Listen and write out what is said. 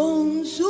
con su